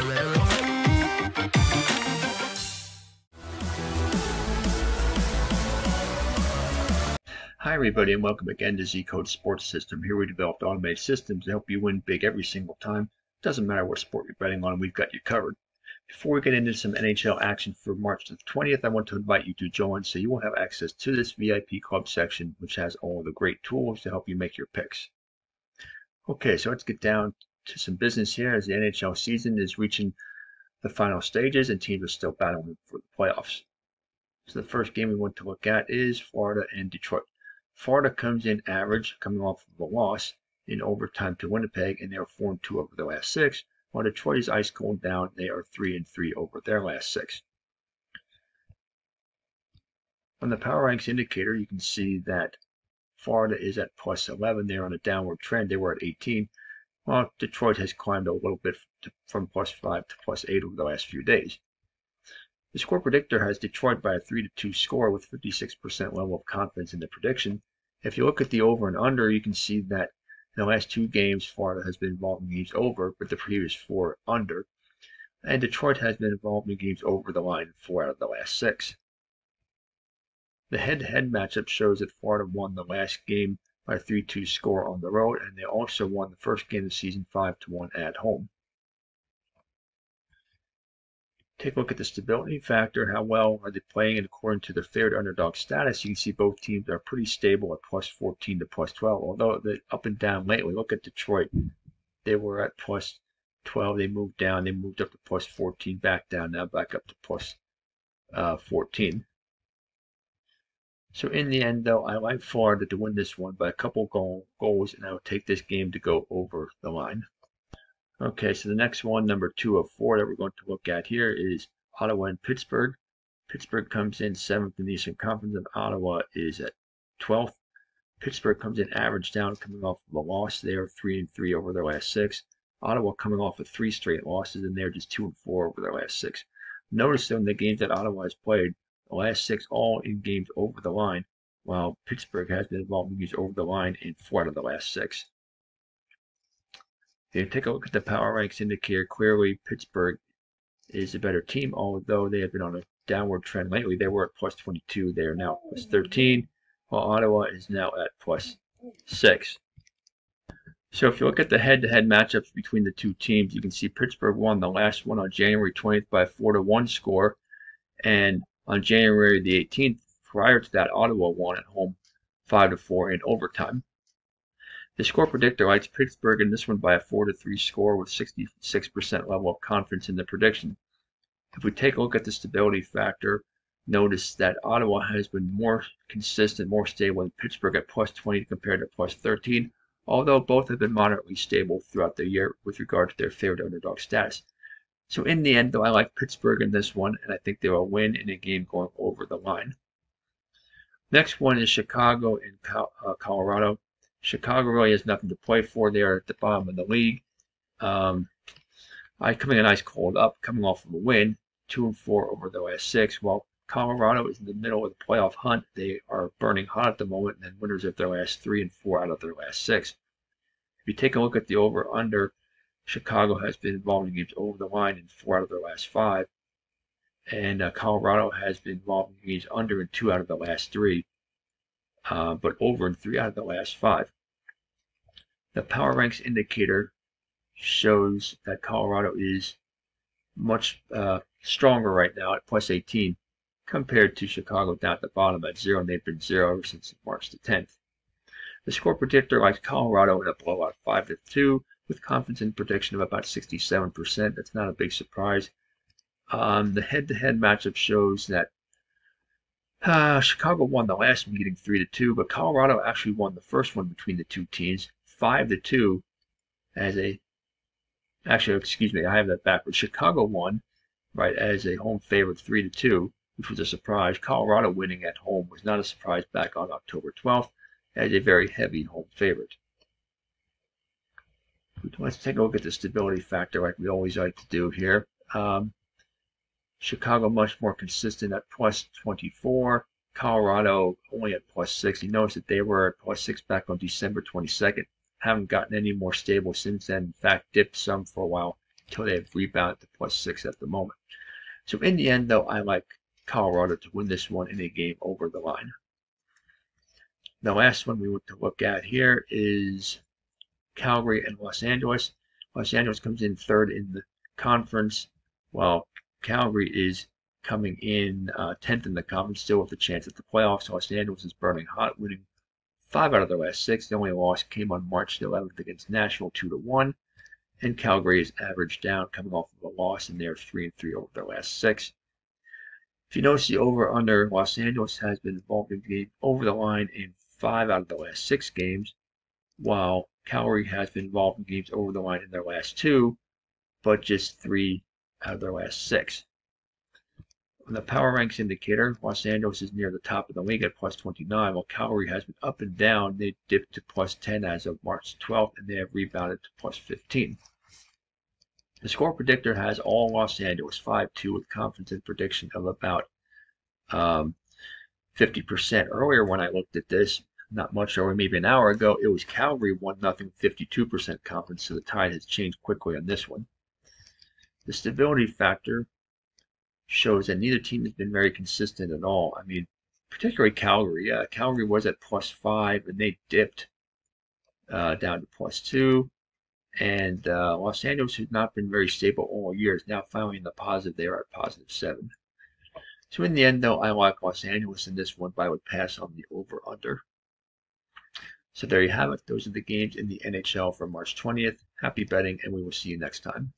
Hi everybody and welcome again to Z-Code Sports System. Here we developed automated systems to help you win big every single time. Doesn't matter what sport you're betting on, we've got you covered. Before we get into some NHL action for March the 20th, I want to invite you to join so you will have access to this VIP club section which has all the great tools to help you make your picks. Okay, so let's get down to some business here as the NHL season is reaching the final stages and teams are still battling for the playoffs. So the first game we want to look at is Florida and Detroit. Florida comes in average, coming off of a loss in overtime to Winnipeg, and they are 4 2 over their last six, while Detroit is ice cold down. They are 3 and 3 over their last six. On the power ranks indicator, you can see that Florida is at plus 11. They're on a downward trend. They were at 18, while Detroit has climbed a little bit to, from plus 5 to plus 8 over the last few days. The score predictor has Detroit by a three to two score with 56% level of confidence in the prediction. If you look at the over and under, you can see that in the last two games, Florida has been involved in games over, but the previous four under. And Detroit has been involved in games over the line four out of the last six. The head to head matchup shows that Florida won the last game by a 3 2 score on the road, and they also won the first game of the season 5 1 at home. Take a look at the stability factor. How well are they playing? And according to their favored underdog status, you can see both teams are pretty stable at plus 14 to plus 12. Although they're up and down lately. Look at Detroit. They were at plus 12. They moved down. They moved up to plus 14, back down. Now back up to plus, uh, 14. So in the end, though, I like Florida to win this one by a couple goal, goals, and I will take this game to go over the line. Okay, so the next one, number two of four that we're going to look at here is Ottawa and Pittsburgh. Pittsburgh comes in seventh in the Eastern Conference, and Ottawa is at 12th. Pittsburgh comes in average down, coming off of a loss. They are three and three over their last six. Ottawa coming off of three straight losses, and they're just two and four over their last six. Notice though in the games that Ottawa has played, the last six all in games over the line, while Pittsburgh has been involved in games over the line in four out of the last six. If you take a look at the power ranks indicator, clearly Pittsburgh is a better team, although they have been on a downward trend lately. They were at plus 22. They are now plus 13, while Ottawa is now at plus 6. So if you look at the head-to-head matchups between the two teams, you can see Pittsburgh won the last one on January 20th by a 4-1 score, and on January the 18th, prior to that, Ottawa won at home 5 to 4 in overtime. The score predictor likes Pittsburgh in this one by a 4 to 3 score with 66% level of confidence in the prediction. If we take a look at the stability factor, notice that Ottawa has been more consistent, more stable than Pittsburgh at plus 20 compared to plus 13, although both have been moderately stable throughout the year with regard to their favorite underdog status. So in the end, though, I like Pittsburgh in this one, and I think they will win in a game going over the line. Next one is Chicago and uh, Colorado. Chicago really has nothing to play for. They are at the bottom of the league. Um, I coming a nice cold up, coming off of a win, two and four over the last six. While Colorado is in the middle of the playoff hunt, they are burning hot at the moment and winners of their last three and four out of their last six. If you take a look at the over under, Chicago has been involved in games over the line in four out of their last five, and uh, Colorado has been involved in games under in two out of the last three uh, but over in three out of the last five. The Power Ranks indicator shows that Colorado is much uh, stronger right now at plus 18 compared to Chicago down at the bottom at zero, and they've been zero ever since March the 10th. The score predictor likes Colorado in a blowout 5 to 2 with confidence in prediction of about 67%. That's not a big surprise. Um, the head to head matchup shows that uh, Chicago won the last meeting three to two, but Colorado actually won the first one between the two teams five to two. As a actually, excuse me, I have that backwards. Chicago won right as a home favorite three to two, which was a surprise. Colorado winning at home was not a surprise back on October 12th as a very heavy home favorite. Let's take a look at the stability factor like we always like to do here. Um, Chicago much more consistent at plus 24. Colorado only at plus 6. You notice that they were at plus 6 back on December 22nd. Haven't gotten any more stable since then. In fact, dipped some for a while until they have rebounded to plus six at the moment. So in the end, though, I like Colorado to win this one in a game over the line. The last one we want to look at here is Calgary and Los Angeles. Los Angeles comes in third in the conference, while Calgary is coming in uh, 10th in the conference, still with a chance at the playoffs. Los Angeles is burning hot, winning five out of their last six. The only loss came on March the 11th against Nashville, two to one. And Calgary is averaged down, coming off of a loss, and they're three and three over their last six. If you notice the over under, Los Angeles has been involved in games over the line in five out of the last six games, while Calgary has been involved in games over the line in their last two, but just three out of their last six. On the power ranks indicator, Los Angeles is near the top of the league at plus 29, while Calgary has been up and down. They dipped to plus 10 as of March 12th, and they have rebounded to plus 15. The score predictor has all Los Angeles 5-2 with confidence in prediction of about um, 50%. Earlier when I looked at this, not much over maybe an hour ago, it was Calgary 1 0 52% confidence, so the tide has changed quickly on this one. The stability factor shows that neither team has been very consistent at all. I mean, particularly Calgary. Yeah, Calgary was at plus five and they dipped uh, down to plus two. And uh, Los Angeles has not been very stable all year. Is now finally in the positive. They are at positive seven. So in the end, though, I like Los Angeles in this one, but I would pass on the over under. So there you have it. Those are the games in the NHL for March 20th. Happy betting, and we will see you next time.